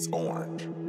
It's orange.